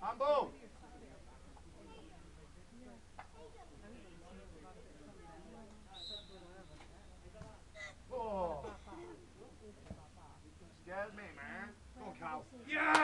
Humble. Oh. Scared me, man. Come on, Cal. Yeah!